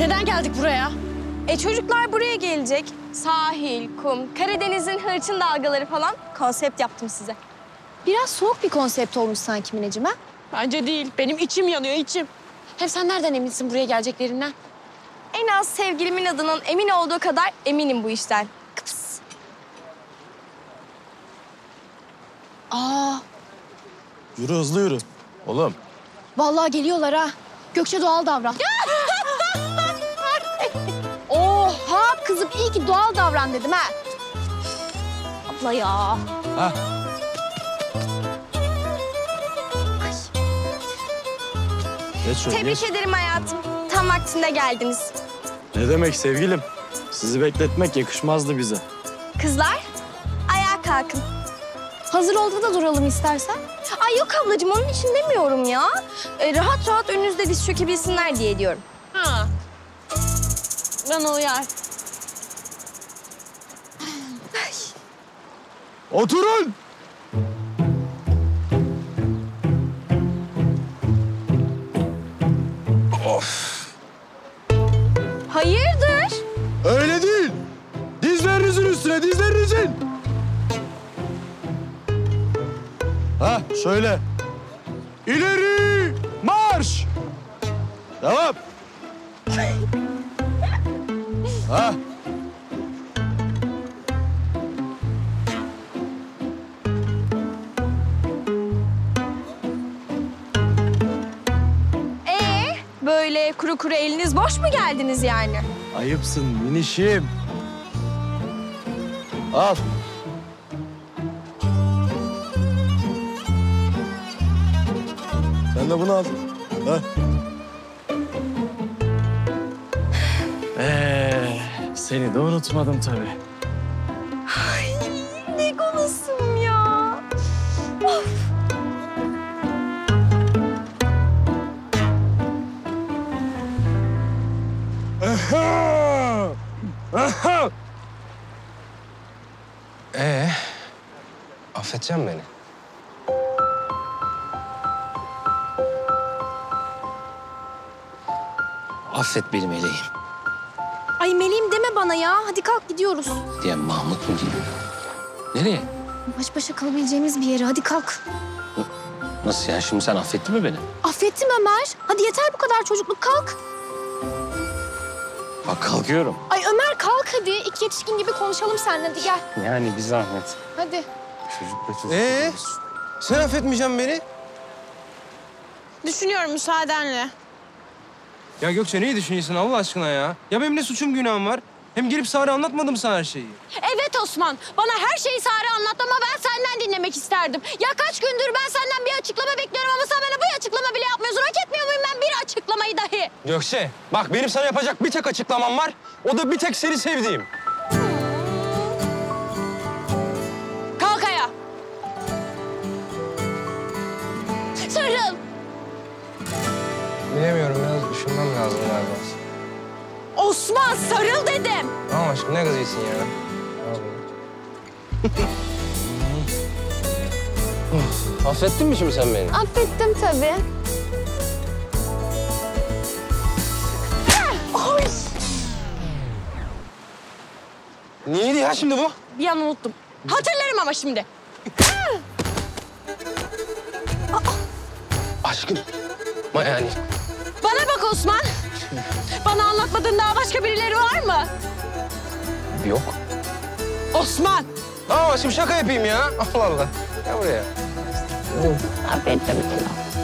Neden geldik buraya? E çocuklar buraya gelecek. Sahil, kum, Karadeniz'in hırçın dalgaları falan konsept yaptım size. Biraz soğuk bir konsept olmuş sanki Mineciğim ha? Bence değil. Benim içim yanıyor içim. Hem sen nereden eminsin buraya geleceklerinden? En az sevgilimin adının emin olduğu kadar eminim bu işten. Kıps. Aa, Yürü hızlı yürü. Oğlum. vallahi geliyorlar ha. Gökçe doğal davran. iyi ki doğal davran dedim ha. Abla ya. Ha. Geç şöyle Tebrik geç. ederim hayatım. Tam vaktinde geldiniz. Ne demek sevgilim? Sizi bekletmek yakışmazdı bize. Kızlar, ayağa kalkın. Hazır oldu da duralım istersen. Ay yok ablacığım onun için demiyorum ya. E, rahat rahat önünüzde diz çökebilsinler diye diyorum. Ha. Bana uyar. Oturun! Hayırdır? Öyle değil. Dizlerinizin üstüne, dizlerinizin. Ha, şöyle. İleri marş. Devam. Ha. Kuru kuru eliniz boş mu geldiniz yani? Ayıpsın minişim. Al. Sen de bunu al. Ha. Ee, seni de unutmadım tabii. Affedeceksin beni. Affet benim meleğim Ay meleğim deme bana ya. Hadi kalk gidiyoruz. diye Mahmut mu diyeyim? Nereye? Baş başa kalabileceğimiz bir yere. Hadi kalk. Nasıl ya? Şimdi sen affettin mi beni? Affettim Ömer. Hadi yeter bu kadar çocukluk kalk. Bak kalkıyorum. Ay Ömer kalk hadi. İki yetişkin gibi konuşalım seninle. Hadi gel. Yani bir zahmet. Hadi. Çocukla çocuk. Ee, sen affetmeyeceksin beni. Düşünüyorum müsaadenle. Ya Gökçe neyi düşünüyorsun Allah aşkına ya? Ya benim ne suçum günahım var? Hem gelip Sare anlatmadım sana her şeyi. Evet Osman. Bana her şeyi Sare anlattı ama ben senden dinlemek isterdim. Ya kaç gündür ben senden bir açıklama bekliyorum ama sen bana bir açıklama bile yapmıyorsun. Hak etmiyor muyum ben bir açıklamayı dahi? Gökçe, bak benim sana yapacak bir tek açıklamam var. O da bir tek seni sevdiğim. Bilemiyorum, biraz düşünmem lazım galiba. Osman sarıl dedim. Tamam aşkım, ne kızıyorsun ya? Affettin mi şimdi sen beni? Affettim tabii. Neydi ya şimdi bu? Bir an unuttum. Hatırlarım ama şimdi. Aşkım. Ma yani. Bana bak Osman. Bana anlatmadığın daha başka birileri var mı? Yok. Osman. Tamam aşkım şaka yapayım ya. Allah Allah. Gel buraya. Affettim.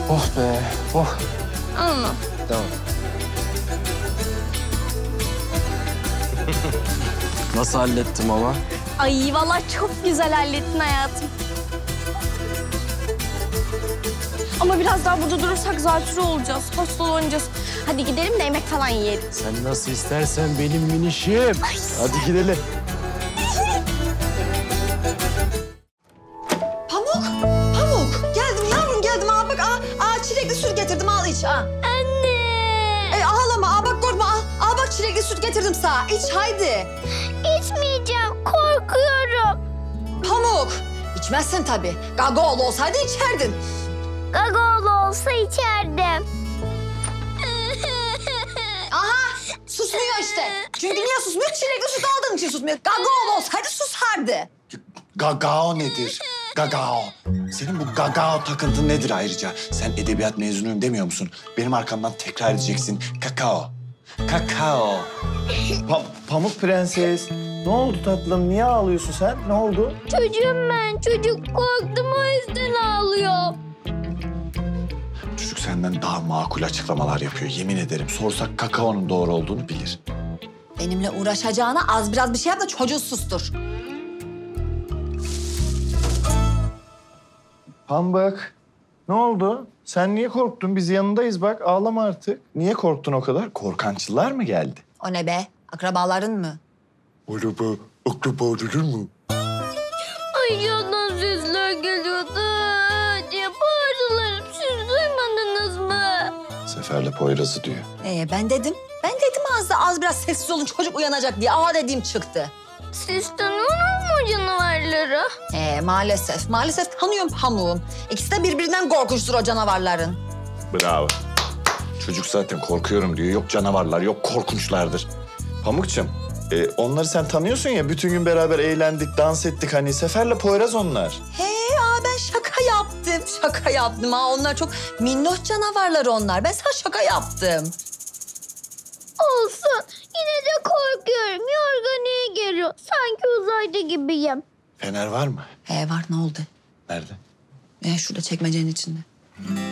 Oh be, oh. Anladım. Tamam. Nasıl hallettim ama? Ay vallahi çok güzel hallettin hayatım. Ama biraz daha burada durursak zatürre olacağız, hastalanacağız. Hadi gidelim de yemek falan yiyelim. Sen nasıl istersen benim minişim. Hadi gidelim. Pamuk, Pamuk. Geldim yavrum geldim. Aa bak aa, aa çilekli süt getirdim al iç. Aa. Anne! E, ağlama aa bak korkma al. Aa bak çilekli süt getirdim sana. İç haydi. İçmeyeceğim, korkuyorum. Pamuk. İçmezsin tabii. Gagaoğlu olsaydı içerdin. Gagaoğlu olsa içerdim. Aha Çünkü niye susmuyor? Çilekli süt aldığın için susmuyor. Gagol olsaydı susardı. Gagao nedir? Gagao. Senin bu gagao takıntın nedir ayrıca? Sen edebiyat mezunuyum demiyor musun? Benim arkamdan tekrar edeceksin. Kakao. Kakao. Pa- Pamuk Prenses. Ne oldu tatlım? Niye ağlıyorsun sen? Ne oldu? Çocuğum ben. Çocuk korktum o yüzden ağlıyor. Senden daha makul açıklamalar yapıyor. Yemin ederim. Sorsak kakaonun doğru olduğunu bilir. Benimle uğraşacağına az biraz bir şey yap da çocuğu sustur. Pambık. Ne oldu? Sen niye korktun? Biz yanındayız bak. Ağlama artık. Niye korktun o kadar? Korkançılar mı geldi? O ne be? Akrabaların mı? Araba, akraba olur mu? Ay yandan sesler geliyordu Seferle Poyraz'ı diyor. Ee, ben dedim. Ben dedim az da az biraz sessiz olun çocuk uyanacak diye. Aa dediğim çıktı. Siz tanıyorsunuz mu canavarları? Ee, maalesef. Maalesef tanıyorum pamuğum. İkisi de birbirinden korkunçtur o canavarların. Bravo. Çocuk zaten korkuyorum diyor. Yok canavarlar, yok korkunçlardır. Pamukçum, e, onları sen tanıyorsun ya. Bütün gün beraber eğlendik, dans ettik. Hani Sefer'le Poyraz onlar. He şaka yaptım. Şaka yaptım ha. Onlar çok minnoş canavarlar onlar. Ben sana şaka yaptım. Olsun. Yine de korkuyorum. Yorganiye geliyor. Sanki uzayda gibiyim. Fener var mı? He var ne oldu? Nerede? Ee, şurada çekmecenin içinde. Evet.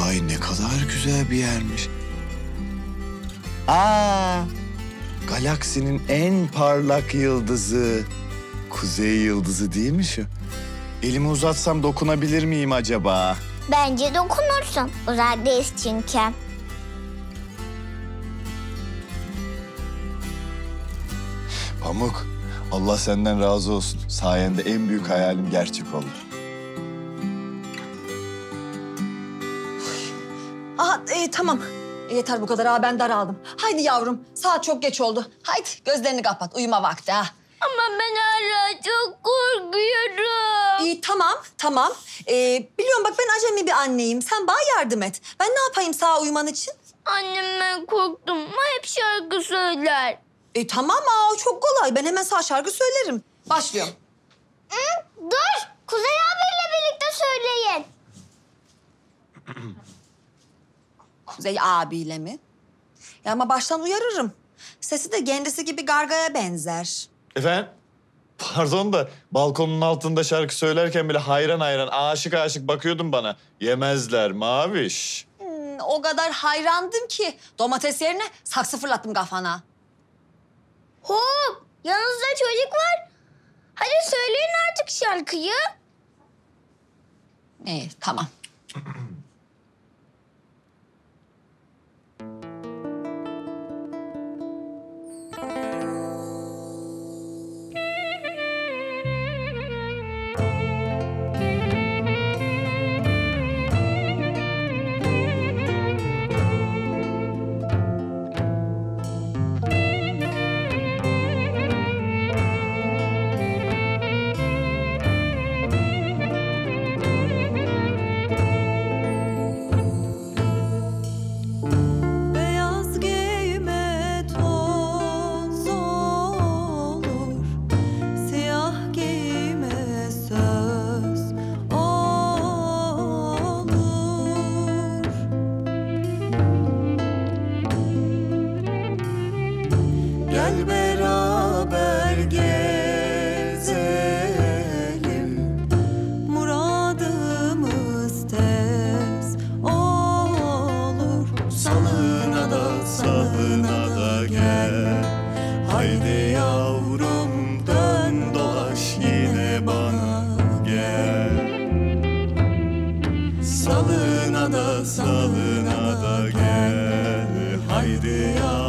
Uzay ne kadar güzel bir yermiş. Aa, galaksinin en parlak yıldızı. Kuzey yıldızı değil mi şu? Elimi uzatsam dokunabilir miyim acaba? Bence dokunursun. Uzaydayız çünkü. Pamuk, Allah senden razı olsun. Sayende en büyük hayalim gerçek oldu. Tamam. E, yeter bu kadar ha ben daraldım. Haydi yavrum saat çok geç oldu. Haydi gözlerini kapat uyuma vakti ha. Ama ben hala çok korkuyorum. İyi tamam tamam. E, biliyorum bak ben acemi bir anneyim. Sen bana yardım et. Ben ne yapayım sağ uyuman için? Annem ben korktum ama hep şarkı söyler. E, tamam aa, çok kolay. Ben hemen sağ şarkı söylerim. Başlıyorum. Dur. Kuzey abiyle birlikte söyleyin. Kuzey abiyle mi? Ya ama baştan uyarırım. Sesi de kendisi gibi gargaya benzer. Efendim? Pardon da balkonun altında şarkı söylerken bile hayran hayran aşık aşık bakıyordun bana. Yemezler maviş. Hmm, o kadar hayrandım ki domates yerine saksı fırlattım kafana. Hop! Yanınızda çocuk var. Hadi söyleyin artık şarkıyı. İyi tamam. Salına da salına da gel. Haydi yavrum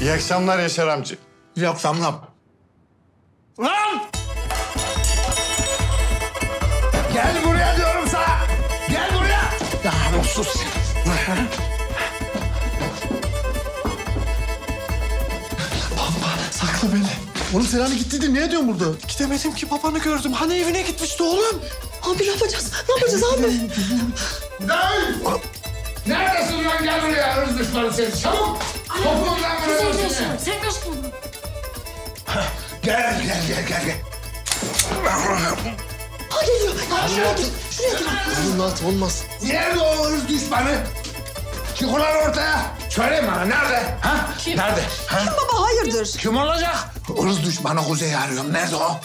İyi akşamlar Yaşar amca. İyi akşamlar. Lan! Gel buraya diyorum sana. Gel buraya. Ya mutsuz. Sakla beni. Oğlum sen hani gittiydin. Ne ediyorsun burada? Gidemedim ki babanı gördüm. Hani evine gitmişti oğlum. Abi ne yapacağız? Ne yapacağız abi? Lan! Neredesin lan? Gel buraya. Hırs düşmanı seni. Çabuk. Topundan buraya Sen. Gel, gel, gel, gel, gel. Ha geliyor. Ya şuraya gir. Şuraya gir. Olmaz, olmaz. Nerede o hırs düşmanı? Çık ulan ortaya. Söyle bana nerede? Ha? Kim? Nerede? Ha? Baba hayırdır? Kim olacak? Hırs düşmanı Kuzey'i arıyorum. Nerede o?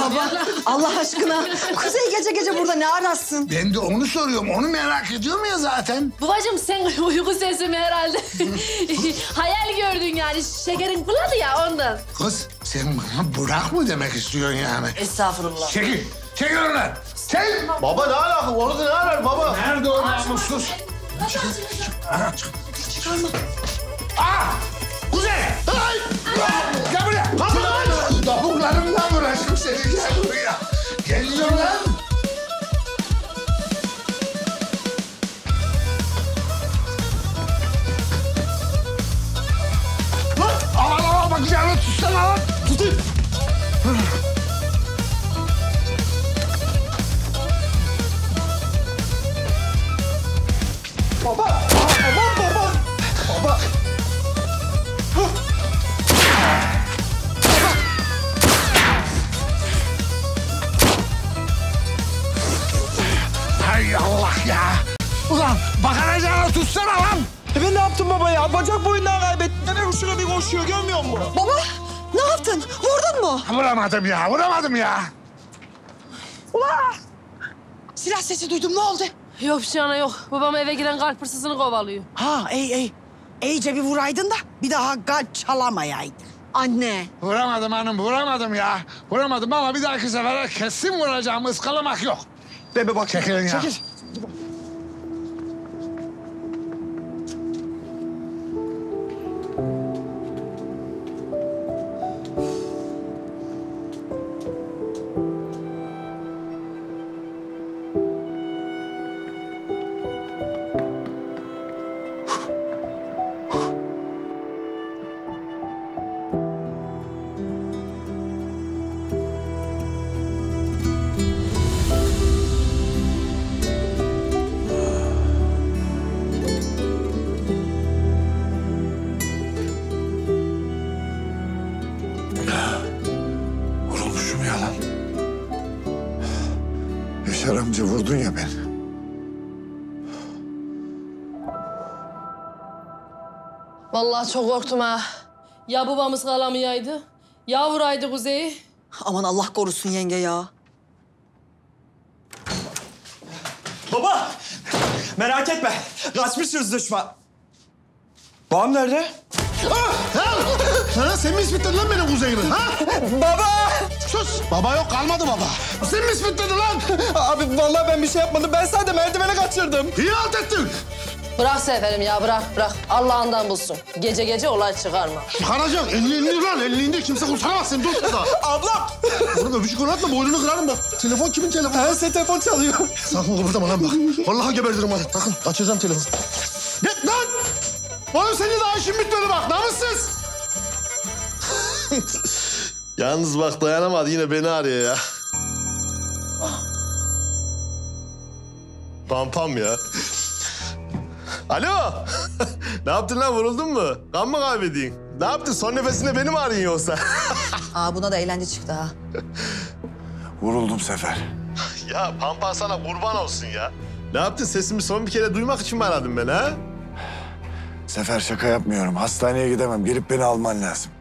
Baba Allah aşkına. Kuzey gece gece burada ne arasın? Ben de onu soruyorum. Onu merak ediyorum ya zaten. Babacığım sen uyku sesimi herhalde. Hayal gördün yani. Şekerin fırladı ya ondan. Kız sen bana bırak mı demek istiyorsun yani? Estağfurullah. Çekil. Çekil oradan. Çekil. Baba ne alaka? Orada ne arar baba? Nerede o namussuz? Çıkar. Çıkarma. Aa! Kuzey! Ay! Gel buraya! Kapı! Topuklarımdan vuracağım seni. Gel buraya. Geliyor lan. Lan! Aman aman bak canını tutsana lan. Tutayım. Vuramadım ya, vuramadım ya. Silah sesi duydum ne oldu? Yok bir şey ana yok. Babam eve giren kalp hırsızını kovalıyor. Ha ey ey. İyice bir vuraydın da bir daha kalp çalamayaydın. Anne. Vuramadım hanım, vuramadım ya. Vuramadım ama bir dahaki sefere kesin vuracağım, ıskalamak yok. Bebe bak. Çekilin ya. Çekil. Vallahi çok korktum ha. Ya babamız kalamayaydı? Ya vuraydı Kuzey'i? Aman Allah korusun yenge ya. Baba! Merak etme. Kaçmışız düşman. Babam nerede? Ha, sen mi ispitledin lan benim kuzeyimi? Ha? Baba! Sus! Baba yok, kalmadı baba. Sen mi ispitledin lan? Abi vallahi ben bir şey yapmadım. Ben sadece merdivene kaçırdım. İyi halt ettin. Bırak Seferim ya bırak bırak. Allah'ından bulsun. Gece gece olay çıkarma. Çıkaracak. Elini elini lan. Elini kimse kurtaramaz seni. Dur burada. Abla. Oğlum öpücük oynatma. Boynunu kırarım bak. Telefon kimin telefonu? Ha, sen telefon çalıyor. Sakın kıpırdama lan bak. Vallahi gebertirim bana. Sakın açacağım telefonu. Git lan. Oğlum senin daha işin bitmedi bak. Namussuz. Yalnız bak dayanamadı yine beni arıyor ya. Pam pam ya. Alo. ne yaptın lan vuruldun mu? Kan mı kaybedin? Ne yaptın? Son nefesinde beni mi arıyorsun yoksa? Aa buna da eğlence çıktı ha. Vuruldum Sefer. ya Pampa sana kurban olsun ya. Ne yaptın? Sesimi son bir kere duymak için mi aradın beni ha? Sefer şaka yapmıyorum. Hastaneye gidemem. Gelip beni alman lazım.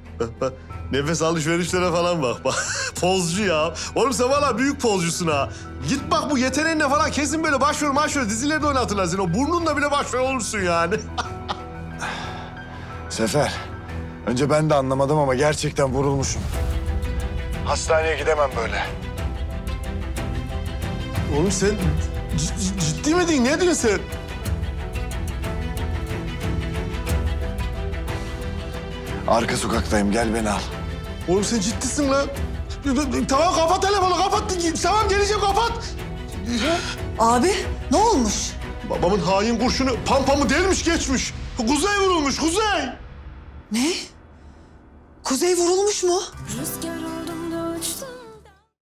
Nefes alışverişlere falan bak. bak. Pozcu ya. Oğlum sen valla büyük pozcusun ha. Git bak bu yeteneğinle falan kesin böyle başrol başrol dizilerde oynatırlar seni. O burnunla bile başrol olursun yani. Sefer. Önce ben de anlamadım ama gerçekten vurulmuşum. Hastaneye gidemem böyle. Oğlum sen ciddi mi diyorsun? Ne diyorsun sen? Arka sokaktayım. Gel beni al. Oğlum sen ciddisin lan. Tamam kapat telefonu kapat. Tamam geleceğim kapat. Abi ne olmuş? Babamın hain kurşunu pampamı delmiş geçmiş. Kuzey vurulmuş kuzey. Ne? Kuzey vurulmuş mu?